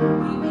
Amen.